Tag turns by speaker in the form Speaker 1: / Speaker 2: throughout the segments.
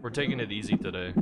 Speaker 1: We're taking it easy today.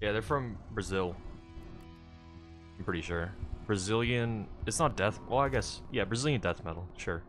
Speaker 1: Yeah, they're from Brazil. I'm pretty sure. Brazilian. It's not death. Well, I guess. Yeah, Brazilian death metal. Sure.